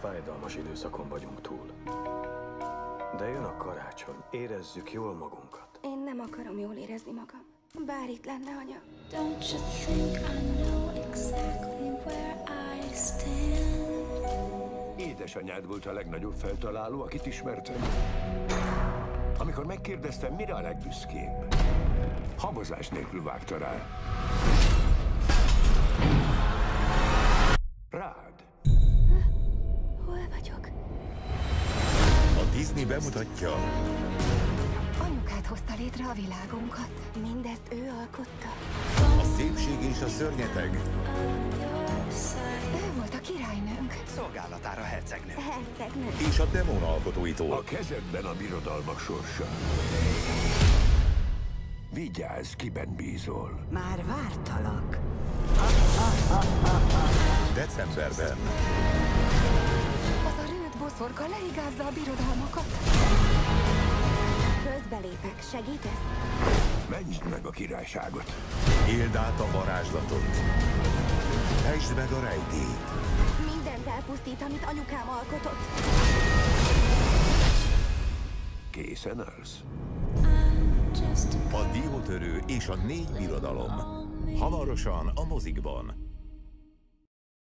Fájdalmas időszakon vagyunk túl. De jön a karácsony, érezzük jól magunkat. Én nem akarom jól érezni magam. Bár itt lenne anya. Don't you think I know exactly where I stand? Édesanyád volt a legnagyobb feltaláló, akit ismertem. Amikor megkérdeztem, mire a legbüszkébb, habozás nélkül vágta rá. Bemutatja Anyukát hozta létre a világunkat. Mindezt ő alkotta. a szépség és a szörnyeteg. Ő volt a királynőnk. Szolgálatára hercegnő. Hercegnő. és a demon alkotóitól. A kezedben a birodalmak sorsa. Vigyázz, kiben bízol. Már vártalak. Decemberben boszorka leigázza a birodalmakat. Közbelépek, segítesz? Mentsd meg a királyságot. éld át a varázslatot. Fejtsd meg a rejtélyt. Mindent elpusztít, amit anyukám alkotott. Készen állsz? A diótörő és a négy birodalom. Hamarosan a mozikban.